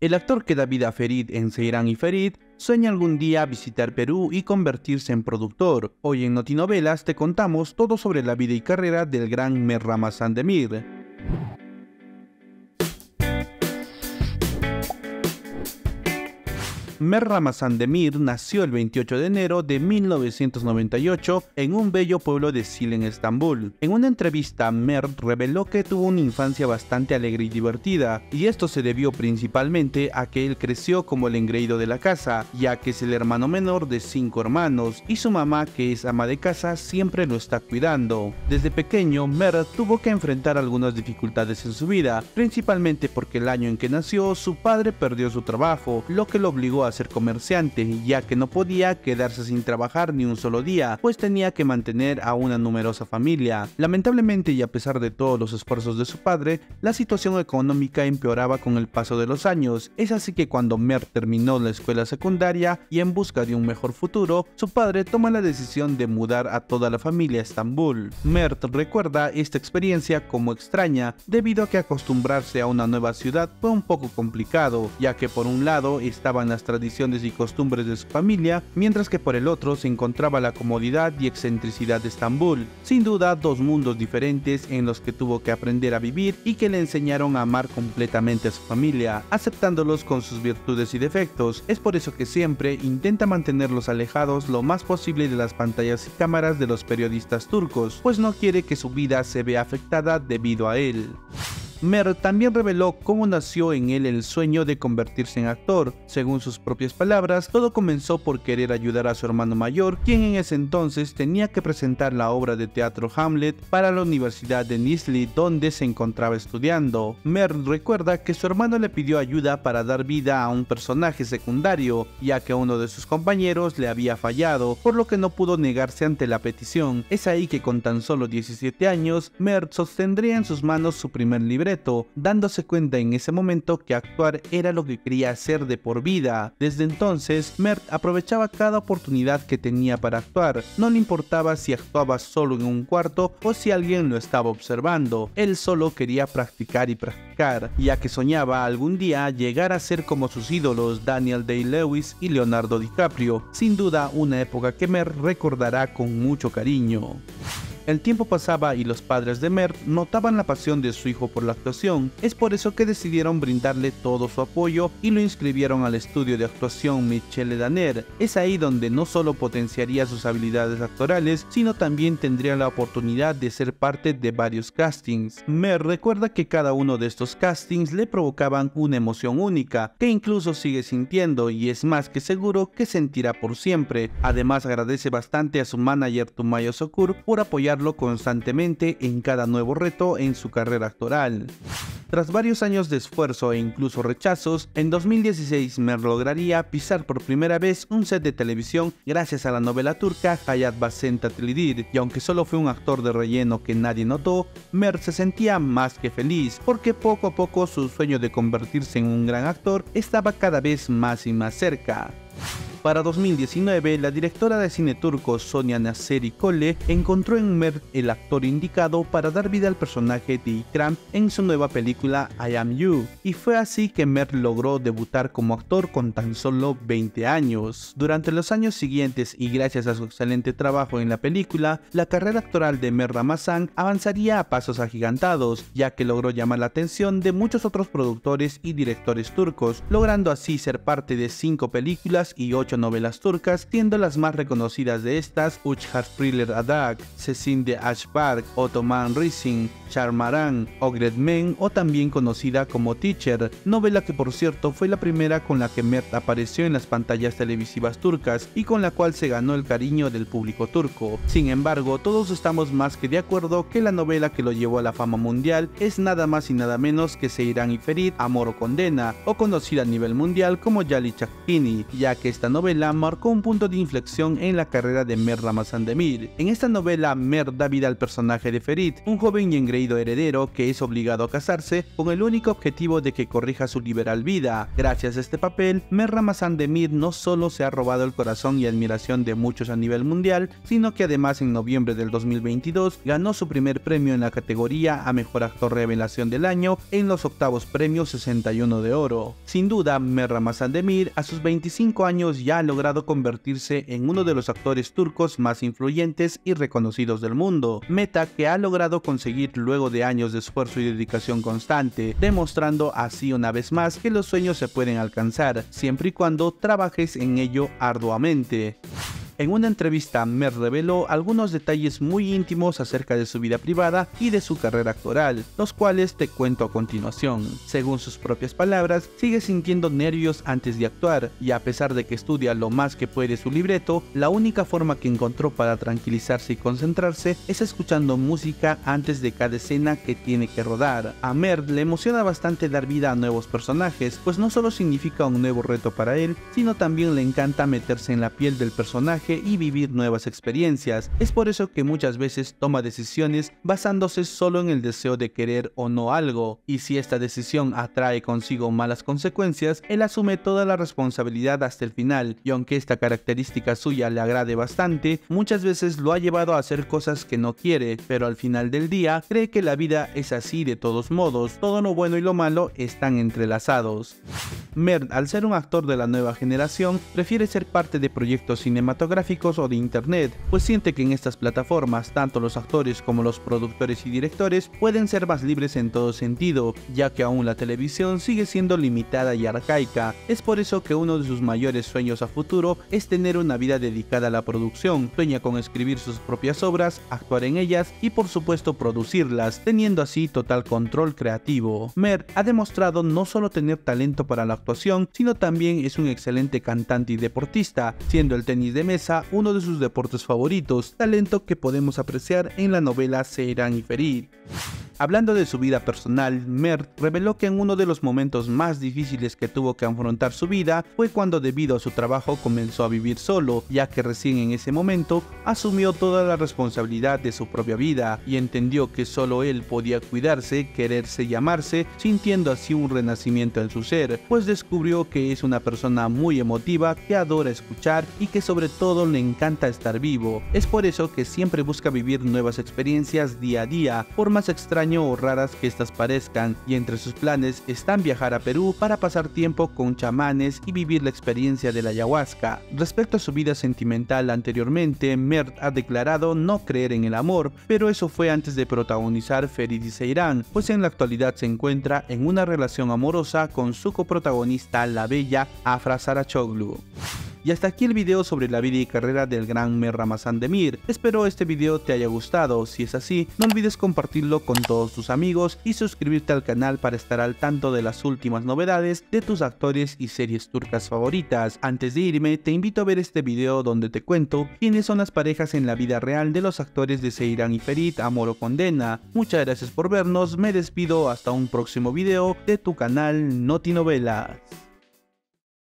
El actor que da vida a Ferid en Seiran y Ferid sueña algún día visitar Perú y convertirse en productor. Hoy en Notinovelas te contamos todo sobre la vida y carrera del gran Mer Ramazan Demir. Mer Ramazan Demir nació el 28 de enero de 1998 en un bello pueblo de Sil en Estambul. En una entrevista, Mer reveló que tuvo una infancia bastante alegre y divertida, y esto se debió principalmente a que él creció como el engreído de la casa, ya que es el hermano menor de cinco hermanos, y su mamá, que es ama de casa, siempre lo está cuidando. Desde pequeño, Mer tuvo que enfrentar algunas dificultades en su vida, principalmente porque el año en que nació, su padre perdió su trabajo, lo que lo obligó a ser comerciante, ya que no podía quedarse sin trabajar ni un solo día, pues tenía que mantener a una numerosa familia. Lamentablemente y a pesar de todos los esfuerzos de su padre, la situación económica empeoraba con el paso de los años. Es así que cuando Mer terminó la escuela secundaria y en busca de un mejor futuro, su padre toma la decisión de mudar a toda la familia a Estambul. Mert recuerda esta experiencia como extraña, debido a que acostumbrarse a una nueva ciudad fue un poco complicado, ya que por un lado estaban las tradiciones y costumbres de su familia, mientras que por el otro se encontraba la comodidad y excentricidad de Estambul. Sin duda, dos mundos diferentes en los que tuvo que aprender a vivir y que le enseñaron a amar completamente a su familia, aceptándolos con sus virtudes y defectos. Es por eso que siempre intenta mantenerlos alejados lo más posible de las pantallas y cámaras de los periodistas turcos, pues no quiere que su vida se vea afectada debido a él. Mer también reveló cómo nació en él el sueño de convertirse en actor. Según sus propias palabras, todo comenzó por querer ayudar a su hermano mayor, quien en ese entonces tenía que presentar la obra de teatro Hamlet para la Universidad de Nisley, donde se encontraba estudiando. Mer recuerda que su hermano le pidió ayuda para dar vida a un personaje secundario, ya que uno de sus compañeros le había fallado, por lo que no pudo negarse ante la petición. Es ahí que con tan solo 17 años, Mer sostendría en sus manos su primer libro dándose cuenta en ese momento que actuar era lo que quería hacer de por vida. Desde entonces, Mert aprovechaba cada oportunidad que tenía para actuar, no le importaba si actuaba solo en un cuarto o si alguien lo estaba observando, él solo quería practicar y practicar, ya que soñaba algún día llegar a ser como sus ídolos Daniel Day-Lewis y Leonardo DiCaprio, sin duda una época que Mert recordará con mucho cariño. El tiempo pasaba y los padres de Mert notaban la pasión de su hijo por la actuación, es por eso que decidieron brindarle todo su apoyo y lo inscribieron al estudio de actuación Michele Danner. Es ahí donde no solo potenciaría sus habilidades actorales, sino también tendría la oportunidad de ser parte de varios castings. Mert recuerda que cada uno de estos castings le provocaban una emoción única, que incluso sigue sintiendo y es más que seguro que sentirá por siempre. Además agradece bastante a su manager Tumayo Sokur por apoyar constantemente en cada nuevo reto en su carrera actoral. Tras varios años de esfuerzo e incluso rechazos, en 2016 Mer lograría pisar por primera vez un set de televisión gracias a la novela turca Hayat Basenta Tilidir, y aunque solo fue un actor de relleno que nadie notó, Mer se sentía más que feliz, porque poco a poco su sueño de convertirse en un gran actor estaba cada vez más y más cerca. Para 2019, la directora de cine turco Sonia Naseri Kole encontró en Mert el actor indicado para dar vida al personaje de Ikram en su nueva película I Am You, y fue así que Mert logró debutar como actor con tan solo 20 años. Durante los años siguientes y gracias a su excelente trabajo en la película, la carrera actoral de Mert Ramazan avanzaría a pasos agigantados, ya que logró llamar la atención de muchos otros productores y directores turcos, logrando así ser parte de 5 películas y 8 novelas turcas, siendo las más reconocidas de estas Uchhar Thriller Adak, Sesin de Ashbark, Ottoman Rising, Charmaran, Ogred Men o también conocida como Teacher, novela que por cierto fue la primera con la que Mert apareció en las pantallas televisivas turcas y con la cual se ganó el cariño del público turco. Sin embargo, todos estamos más que de acuerdo que la novela que lo llevó a la fama mundial es nada más y nada menos que Seiran y Ferid, Amor o Condena, o conocida a nivel mundial como Yali Chakini, ya que esta novela novela marcó un punto de inflexión en la carrera de Mer Ramazan-Demir. En esta novela, Mer da vida al personaje de Ferit, un joven y engreído heredero que es obligado a casarse con el único objetivo de que corrija su liberal vida. Gracias a este papel, Mer Ramazan-Demir no solo se ha robado el corazón y admiración de muchos a nivel mundial, sino que además en noviembre del 2022 ganó su primer premio en la categoría a Mejor Actor Revelación del Año en los octavos premios 61 de oro. Sin duda, Mer Ramazan-Demir a sus 25 años ya ha logrado convertirse en uno de los actores turcos más influyentes y reconocidos del mundo, meta que ha logrado conseguir luego de años de esfuerzo y dedicación constante, demostrando así una vez más que los sueños se pueden alcanzar, siempre y cuando trabajes en ello arduamente. En una entrevista, Mer reveló algunos detalles muy íntimos acerca de su vida privada y de su carrera actoral, los cuales te cuento a continuación. Según sus propias palabras, sigue sintiendo nervios antes de actuar, y a pesar de que estudia lo más que puede su libreto, la única forma que encontró para tranquilizarse y concentrarse es escuchando música antes de cada escena que tiene que rodar. A Mer le emociona bastante dar vida a nuevos personajes, pues no solo significa un nuevo reto para él, sino también le encanta meterse en la piel del personaje y vivir nuevas experiencias. Es por eso que muchas veces toma decisiones basándose solo en el deseo de querer o no algo, y si esta decisión atrae consigo malas consecuencias, él asume toda la responsabilidad hasta el final, y aunque esta característica suya le agrade bastante, muchas veces lo ha llevado a hacer cosas que no quiere, pero al final del día cree que la vida es así de todos modos, todo lo bueno y lo malo están entrelazados. Mert, al ser un actor de la nueva generación, prefiere ser parte de proyectos cinematográficos o de internet, pues siente que en estas plataformas tanto los actores como los productores y directores pueden ser más libres en todo sentido, ya que aún la televisión sigue siendo limitada y arcaica. Es por eso que uno de sus mayores sueños a futuro es tener una vida dedicada a la producción, sueña con escribir sus propias obras, actuar en ellas y por supuesto producirlas, teniendo así total control creativo. Mert ha demostrado no solo tener talento para la actuación, sino también es un excelente cantante y deportista, siendo el tenis de mesa uno de sus deportes favoritos, talento que podemos apreciar en la novela Seiran y Ferid. Hablando de su vida personal, Mert reveló que en uno de los momentos más difíciles que tuvo que afrontar su vida fue cuando debido a su trabajo comenzó a vivir solo, ya que recién en ese momento asumió toda la responsabilidad de su propia vida y entendió que solo él podía cuidarse, quererse y amarse, sintiendo así un renacimiento en su ser, pues descubrió que es una persona muy emotiva, que adora escuchar y que sobre todo le encanta estar vivo. Es por eso que siempre busca vivir nuevas experiencias día a día, por más extrañas o raras que estas parezcan, y entre sus planes están viajar a Perú para pasar tiempo con chamanes y vivir la experiencia de la ayahuasca. Respecto a su vida sentimental anteriormente, Mert ha declarado no creer en el amor, pero eso fue antes de protagonizar Ferid y Seirán, pues en la actualidad se encuentra en una relación amorosa con su coprotagonista, la bella Afra Sarachoglu. Y hasta aquí el video sobre la vida y carrera del gran Mer Ramazan Demir. Espero este video te haya gustado, si es así, no olvides compartirlo con todos tus amigos y suscribirte al canal para estar al tanto de las últimas novedades de tus actores y series turcas favoritas. Antes de irme, te invito a ver este video donde te cuento quiénes son las parejas en la vida real de los actores de Seiran y Ferit, Amor o Condena. Muchas gracias por vernos, me despido hasta un próximo video de tu canal Notinovelas.